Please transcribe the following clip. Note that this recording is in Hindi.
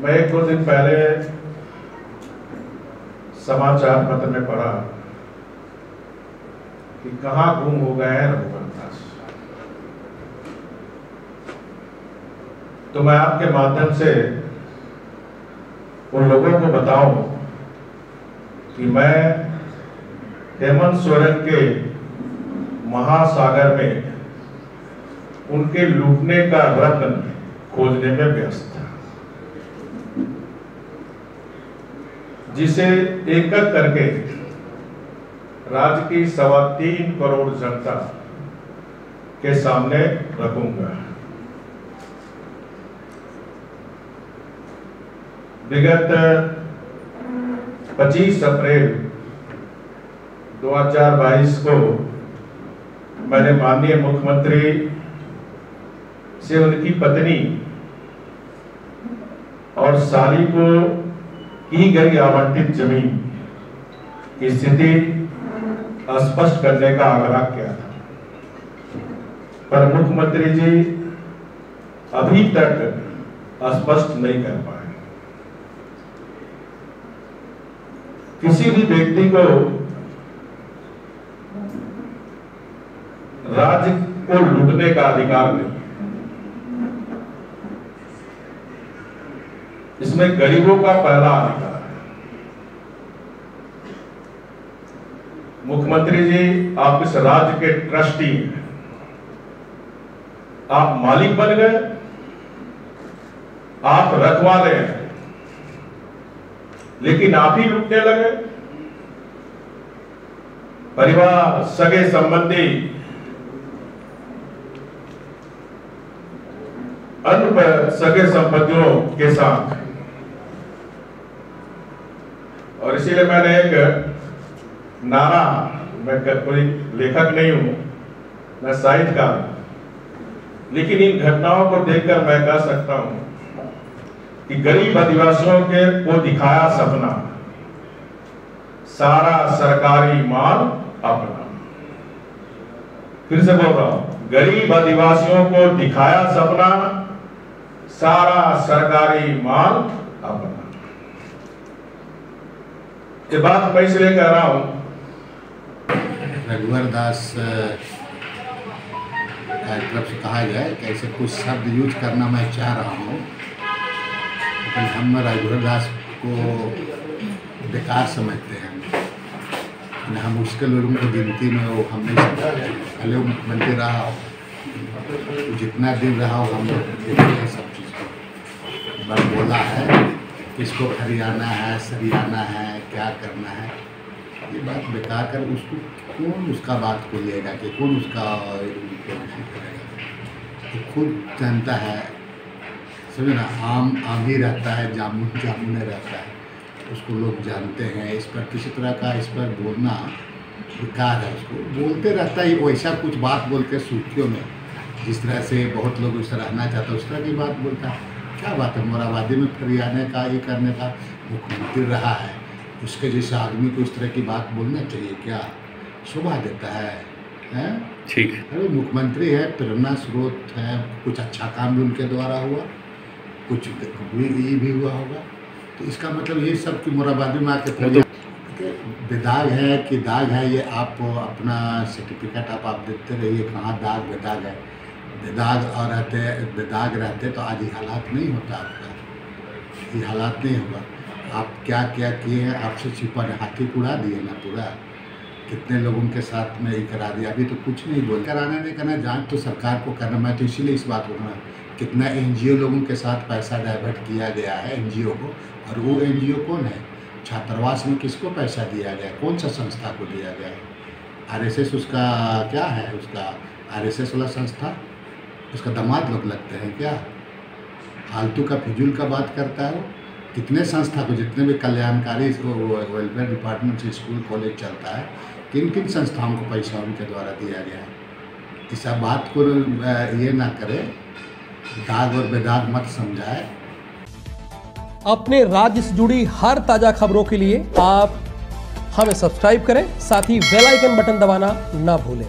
मैं दो दिन पहले समाचार पत्र में पढ़ा कि कहा गुम हो गए हैं रघुवर दास तो मैं आपके माध्यम से उन लोगों को बताऊँ कि मैं हेमंत सोरेन के महासागर में उनके लूटने का रत्न खोजने में व्यस्त था जिसे एक एक करके राज्य की सवा तीन करोड़ जनता के सामने रखूँगा। विगत 25 अप्रैल 2022 को मैंने माननीय मुख्यमंत्री से उनकी पत्नी और साली को की गई आवंटित ज़मीन की स्थिति स्पष्ट करने का आग्रह किया था। पर मुख्यमंत्री जी अभी तक स्पष्ट नहीं कर पाए। किसी भी व्यक्ति को राज्य को लूटने का अधिकार नहीं। इसमें गरीबों का पहला अधिकार है। मुख्यमंत्री जी, आप इस राज्य के ट्रस्टी हैं। आप मालिक बन गए। आप रखवाले हैं। लेकिन आप ही लूटने लगे। परिवार, सगे संबंधी अन्य सगे संबंधियों के साथ और इसीलिए मैंने एक, नारा, मैं कोई लेखक नहीं हूँ, मैं साहित्यकार हूँ। लेकिन इन घटनाओं को देखकर मैं कह सकता हूँ कि गरीब आदिवासियों के को दिखाया सपना, सारा सरकारी माल अपना। फिर से बोल रहा हूँ, गरीब आदिवासियों को दिखाया सपना, सारा सरकारी माल अपना। ये बात मैं इसलिए कह रहा हूँ, रघुवर दास तरफ़ से कहा गया कि ऐसे कुछ शब्द यूज़ करना मैं चाह रहा हूँ। लेकिन हम रघुवर दास को बेकार समझते हैं। हम उसके लोगों को गिनती में वो हम नहीं समझते भले वो मुख्यमंत्री रहा हो जितना दिन रहा हो, हम लोग सब चीज़ को। बोला है किसको हरियाणा है सरियाना है, क्या करना है, ये बात बेकार कर उसको कौन उसका बात को लेगा कि कौन उसका करेगा तो खुद जानता है। समझे ना, आम आम ही रहता है, जामुन जामुन रहता है। उसको लोग जानते हैं, इस पर किसी तरह का इस पर बोलना बेकार है उसको। बोलते रहता है, वैसा कुछ बात बोल के सुर्खियों में। जिस तरह से बहुत लोग उस रहना चाहते हैं, उस तरह की बात बोलता है। क्या बात है? मोराबादी में फरियाने का ये करने का मुख्यमंत्री रहा है। उसके जैसे आदमी को इस तरह की बात बोलना चाहिए क्या? शोभा देता है हैं? ठीक। अरे मुख्यमंत्री है प्रेरणा स्रोत है कुछ अच्छा काम भी उनके द्वारा हुआ कुछ भी ये भी हुआ होगा। तो इसका मतलब ये सब कि मोराबादी में आके फरिया बेदाग है कि दाग है ये आप अपना सर्टिफिकेट आप आप देते रहिए कहाँ दाग बेदाग है। बेदाग और रहते बेदाग रहते तो आज ये हालात नहीं होता आपका। ये हालात नहीं होगा। आप क्या क्या किए हैं? आपसे छिपा ने हाथी उड़ा दिए ना पूरा। कितने लोगों के साथ में ये करा दिया? अभी तो कुछ नहीं बोल कराना नहीं, करना जाँच तो सरकार को करना। मैं तो इसीलिए इस बात को करना कितना एनजीओ लोगों के साथ पैसा डाइवर्ट किया गया है एनजीओ को? और वो एनजीओ कौन है? छात्रावास में किसको पैसा दिया गया? कौन सा संस्था को दिया गया है? उसका क्या है? उसका आरएसएस वाला संस्था? उसका दामाद लोग लगते हैं, क्या फालतू का फिजूल का बात करता है कितने संस्था को, जितने भी कल्याणकारी वेलफेयर डिपार्टमेंट से स्कूल कॉलेज चलता है किन किन संस्थाओं को पैसा उनके द्वारा दिया गया है? इस बात को ये ना करे, दाग और बेदाग मत समझाए। अपने राज्य से जुड़ी हर ताज़ा खबरों के लिए आप हमें सब्सक्राइब करें, साथ ही बेल आइकन बटन दबाना ना भूलें।